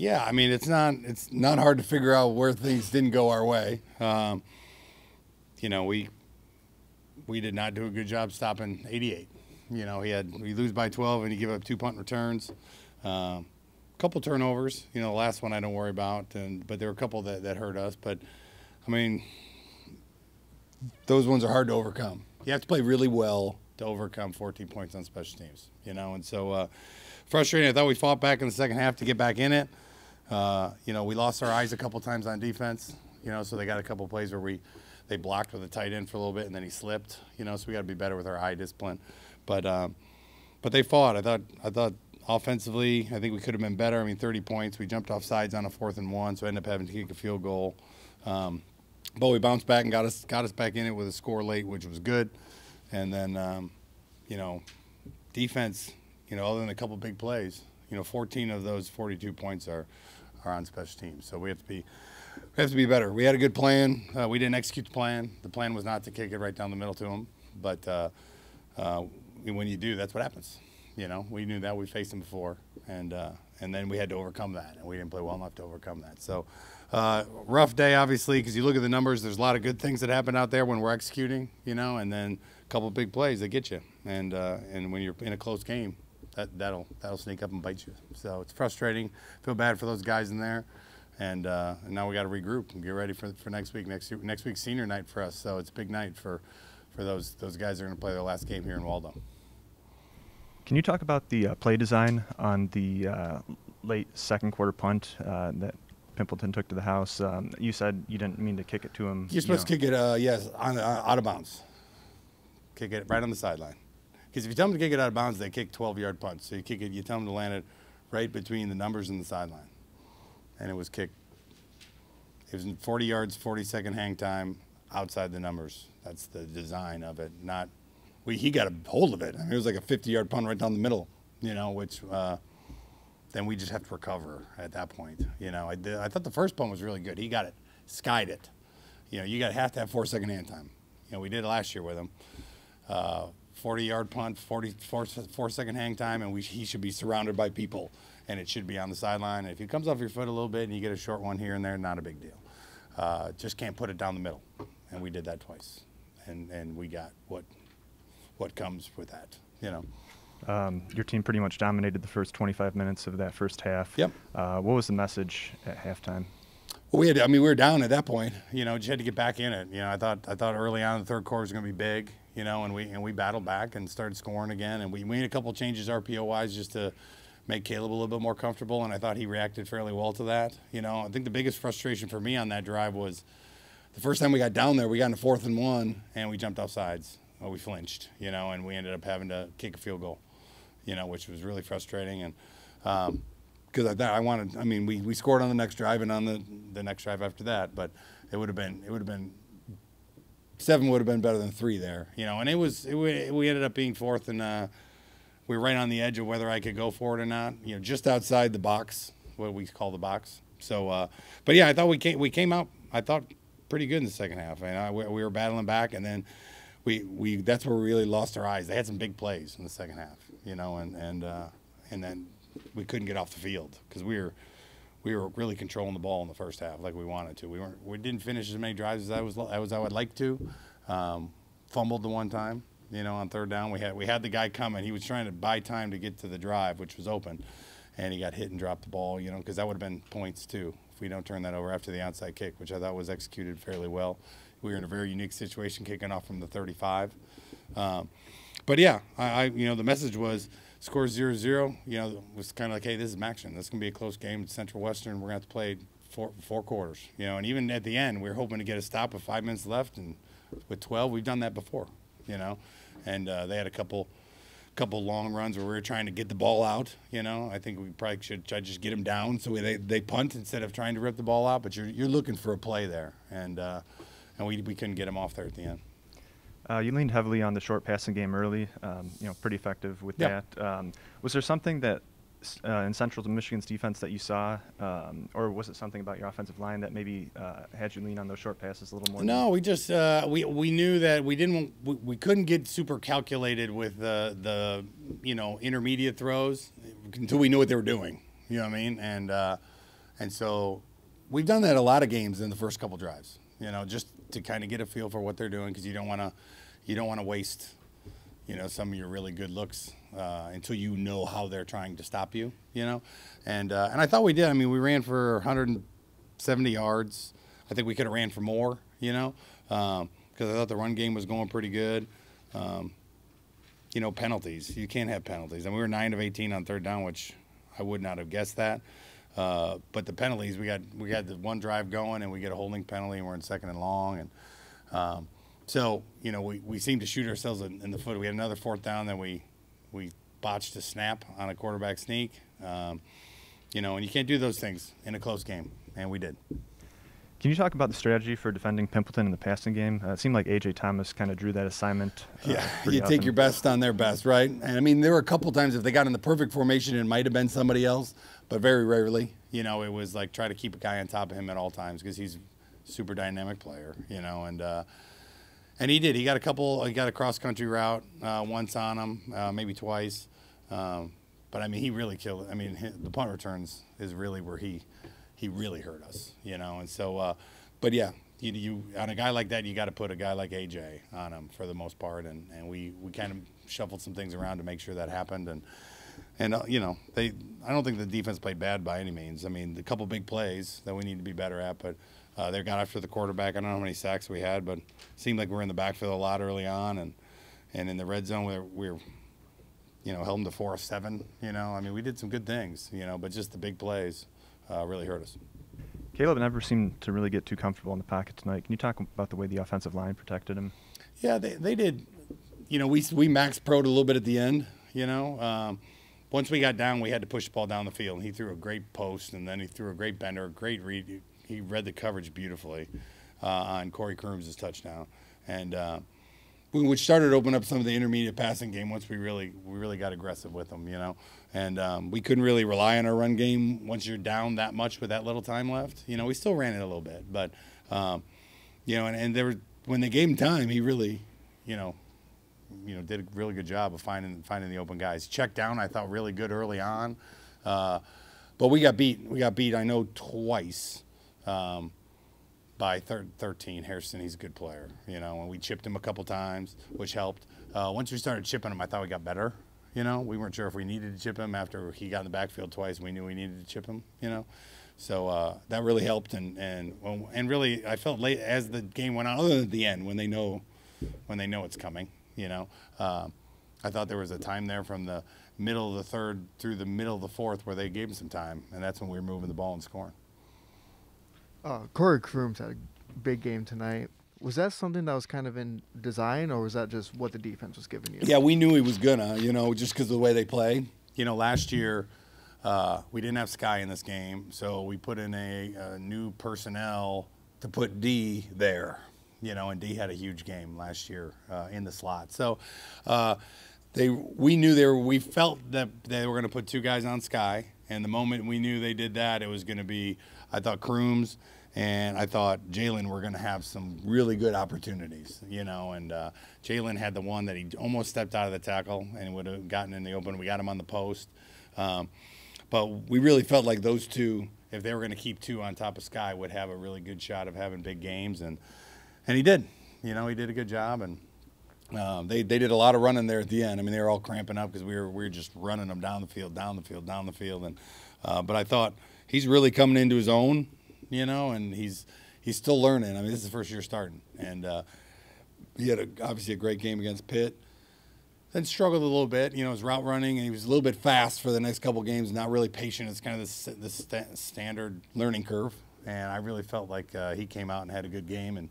yeah, I mean, it's not it's not hard to figure out where things didn't go our way. Um, you know, we we did not do a good job stopping 88. You know, he had we lose by 12 and he give up two punt returns, um, couple turnovers. You know, the last one I don't worry about, and but there were a couple that that hurt us. But I mean, those ones are hard to overcome. You have to play really well to overcome 14 points on special teams. You know, and so uh, frustrating. I thought we fought back in the second half to get back in it. Uh, you know, we lost our eyes a couple times on defense. You know, so they got a couple plays where we they blocked with a tight end for a little bit and then he slipped. You know, so we got to be better with our eye discipline. But um, but they fought. I thought I thought offensively, I think we could have been better. I mean, 30 points. We jumped off sides on a fourth and one, so I ended up having to kick a field goal. Um, but we bounced back and got us got us back in it with a score late, which was good. And then, um, you know, defense. You know, other than a couple big plays, you know, 14 of those 42 points are are on special teams. So we have to be we have to be better. We had a good plan. Uh, we didn't execute the plan. The plan was not to kick it right down the middle to them. But uh, uh, when you do, that's what happens. You know, we knew that we faced them before, and uh, and then we had to overcome that, and we didn't play well enough to overcome that. So, uh, rough day, obviously, because you look at the numbers. There's a lot of good things that happen out there when we're executing. You know, and then a couple big plays that get you, and uh, and when you're in a close game, that that'll that'll sneak up and bite you. So it's frustrating. Feel bad for those guys in there and, uh, and now we got to regroup and get ready for, for next week. Next next week's senior night for us, so it's a big night for for those those guys that are going to play their last game here in Waldo. Can you talk about the uh, play design on the uh, late second quarter punt uh, that Pimpleton took to the house? Um, you said you didn't mean to kick it to him. You're supposed you know. to kick it, uh, yes, on, uh, out of bounds. Kick it right on the sideline. Because if you tell them to kick it out of bounds, they kick 12 yard punts. So you kick it, you tell them to land it right between the numbers and the sideline and it was kicked. It was 40 yards, 40 second hang time outside the numbers. That's the design of it. Not we he got a hold of it. I mean, it was like a 50 yard punt right down the middle, you know, which uh, then we just have to recover at that point. You know, I did, I thought the first punt was really good. He got it, skied it. You know, you got have to have four second hand time. You know, we did last year with him. Uh, 40 yard punt, 40 four, four second hang time, and we, he should be surrounded by people and it should be on the sideline. If it comes off your foot a little bit and you get a short one here and there, not a big deal. Uh, just can't put it down the middle, and we did that twice, and and we got what what comes with that, you know. Um, your team pretty much dominated the first 25 minutes of that first half. Yep. Uh, what was the message at halftime? Well, we had, I mean, we were down at that point. You know, just had to get back in it. You know, I thought, I thought early on the third quarter was going to be big. You know, and we and we battled back and started scoring again, and we made a couple changes RPO wise just to make Kaleb a little bit more comfortable, and I thought he reacted fairly well to that. You know, I think the biggest frustration for me on that drive was the first time we got down there, we got in a fourth and one, and we jumped off sides. Well, we flinched, you know, and we ended up having to kick a field goal, you know, which was really frustrating. And because um, I, I wanted, I mean, we, we scored on the next drive and on the, the next drive after that, but it would have been, it would have been, seven would have been better than three there, you know, and it was, it, we ended up being fourth and, uh, we were right on the edge of whether I could go for it or not. You know, just outside the box, what we call the box. So, uh, but yeah, I thought we came we came out. I thought pretty good in the second half. And I, we, we were battling back, and then we we that's where we really lost our eyes. They had some big plays in the second half, you know, and and uh, and then we couldn't get off the field because we were we were really controlling the ball in the first half like we wanted to. We weren't we didn't finish as many drives as I was as I would like to. Um, fumbled the one time, you know, on third down. We had we had the guy coming. He was trying to buy time to get to the drive, which was open, and he got hit and dropped the ball. You know, because that would have been points too if we don't turn that over after the onside kick, which I thought was executed fairly well. We were in a very unique situation, kicking off from the 35. Um, but yeah, I, I, you know the message was score 0-0. You know, it was kind of like, hey, this is action. This is gonna be a close game. Central Western. We're gonna have to play four four quarters. You know, and even at the end, we were hoping to get a stop with five minutes left, and with 12, we've done that before. You know, and uh, they had a couple couple long runs where we were trying to get the ball out. You know, I think we probably should try just get them down so they they punt instead of trying to rip the ball out. But you're you're looking for a play there, and uh, and we we couldn't get them off there at the end. Uh, you leaned heavily on the short passing game early. Um, you know, pretty effective with that. Um, was there something that uh, in Central Michigan's defense that you saw, um, or was it something about your offensive line that maybe uh, had you lean on those short passes a little more? No, we just uh, we we knew that we didn't we, we couldn't get super calculated with the the you know intermediate throws until we knew what they were doing. You know what I mean? And uh, and so we've done that a lot of games in the first couple drives. You know, just to kind of get a feel for what they're doing because you don't want to you don't want to waste you know some of your really good looks uh, until you know how they're trying to stop you. You know, and uh, and I thought we did. I mean, we ran for 170 yards. I think we could have ran for more. You know, because um, I thought the run game was going pretty good. Um, you know, penalties. You can't have penalties. And we were nine of 18 on third down, which I would not have guessed that. Uh, but the penalties, we got we got the one drive going, and we get a holding penalty, and we're in second and long, and um, so you know we, we seem to shoot ourselves in, in, the foot. We had another fourth down, then we we botched a snap on a quarterback sneak, um, you know, and you can't do those things in a close game, and we did. Can you talk about the strategy for defending Pimpleton in the passing game? Uh, it seemed like AJ Thomas kind of drew that assignment. Uh, yeah, you take your best on their best, right? And I mean, there were a couple times if they got in the perfect formation, it might have been somebody else, but very rarely. You know, it was like try to keep a guy on top of him at all times because he's a super dynamic player. You know, and uh, and he did. He got a couple. He got a cross country route uh, once on him, uh, maybe twice. Um, but I mean, he really killed. I mean, the punt returns is really where he he really hurt us, you know. And so, uh, but yeah, you, you on a guy like that, you got to put a guy like AJ on him for the most part, and, and we, we kind of shuffled some things around to make sure that happened, and and uh, you know they I don't think the defense played bad by any means. I mean, a couple big plays that we need to be better at, but. Uh, they got after the quarterback. I don't know how many sacks we had, but it seemed like we were in the backfield a lot early on, and and in the red zone we were, we were you know, held them to four or seven. You know, I mean, we did some good things. You know, but just the big plays uh, really hurt us. Kaleb never seemed to really get too comfortable in the pocket tonight. Can you talk about the way the offensive line protected him? Yeah, they, they did. You know, we we max proed a little bit at the end. You know, um, once we got down, we had to push the ball down the field. He threw a great post, and then he threw a great bender, a great read. He read the coverage beautifully uh, on Corey Crooms' touchdown, and uh, which started to open up some of the intermediate passing game once we really we really got aggressive with them, you know. And um, we couldn't really rely on our run game once you're down that much with that little time left. You know, we still ran it a little bit, but um, you know, and, and there were when they gave him time, he really, you know, you know, did a really good job of finding finding the open guys. Check down, I thought really good early on, uh, but we got beat. We got beat. I know twice. Um, by thir 13. Harrison, he's a good player, you know, and we chipped him a couple times, which helped. Uh, once we started chipping him, I thought we got better. You know, we weren't sure if we needed to chip him after he got in the backfield twice. We knew we needed to chip him. You know, so uh, that really helped, and and and really, I felt late as the game went on. Other than at the end, when they know, when they know it's coming. You know, uh, I thought there was a time there from the middle of the third through the middle of the fourth where they gave him some time, and that's when we were moving the ball and scoring. Uh, Corey Crooms had a big game tonight. Was that something that was kind of in design, or was that just what the defense was giving you? Yeah, we knew he was gonna, you know, just because of the way they play. You know, last year uh, we didn't have Skyy in this game, so we put in a, a new personnel to put D there. You know, and D had a huge game last year uh, in the slot. So uh, they, we knew they were. We felt that they were going to put two guys on Skyy, and the moment we knew they did that, it was going to be I thought Crooms and I thought Jaylen were going to have some really good opportunities, you know. And uh, Jaylen had the one that he almost stepped out of the tackle and would have gotten in the open. We got him on the post, um, but we really felt like those two, if they were going to keep two on top of Skyy, would have a really good shot of having big games. And and he did, you know, he did a good job and. Um, they, they did a lot of running there at the end. I mean, they were all cramping up because we were we were just running them down the field, down the field, down the field, and uh, but I thought he's really coming into his own, you know, and he's he's still learning. I mean, this is the first year starting, and uh, he had a, obviously a great game against Pitt. Then struggled a little bit, you know, his route running, and he was a little bit fast for the next couple games. Not really patient. It's kind of the, the st standard learning curve, and I really felt like uh, he came out and had a good game. And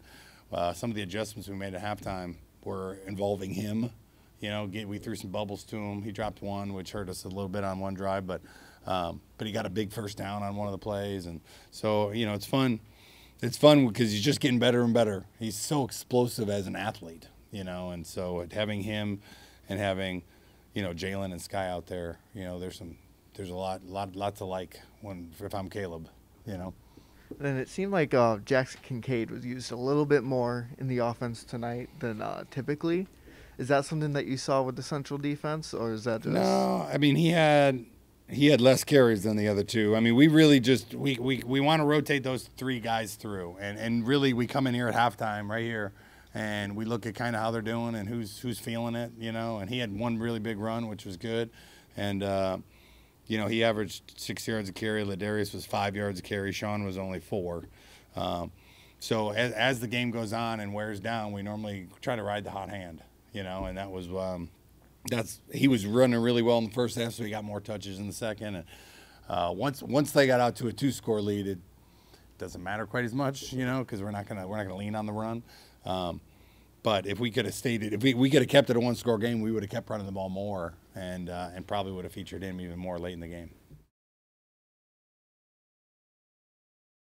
uh, some of the adjustments we made at halftime were involving him. You know, get, we threw some bubbles to him. He dropped one, which hurt us a little bit on one drive, but um, but he got a big first down on one of the plays, and so you know it's fun. It's fun because he's just getting better and better. He's so explosive as an athlete, you know, and so having him and having you know Jaylen and Skyy out there, you know, there's some there's a lot lot lot to like when if I'm Kaleb, you know. And it seemed like uh, Jackson Kincaid was used a little bit more in the offense tonight than uh, typically. Is that something that you saw with the central defense, or is that just? No, I mean he had he had less carries than the other two. I mean, we really just we we, we want to rotate those three guys through, and and really we come in here at halftime right here, and we look at kind of how they're doing and who's who's feeling it, you know. And he had one really big run, which was good, and. Uh, you know, he averaged six yards a carry. Ladarius was five yards a carry. Sean was only four. Um, so as, as the game goes on and wears down, we normally try to ride the hot hand, you know, and that was um, that's he was running really well in the first half, so he got more touches in the second. And uh, once once they got out to a two score lead, it doesn't matter quite as much, you know, because we're not gonna we're not gonna lean on the run. Um, but if we could have stayed it, if we, we could have kept it a one score game, we would have kept running the ball more and uh, and probably would have featured him even more late in the game.